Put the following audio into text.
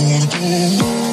wanna go.